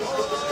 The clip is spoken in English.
Yes.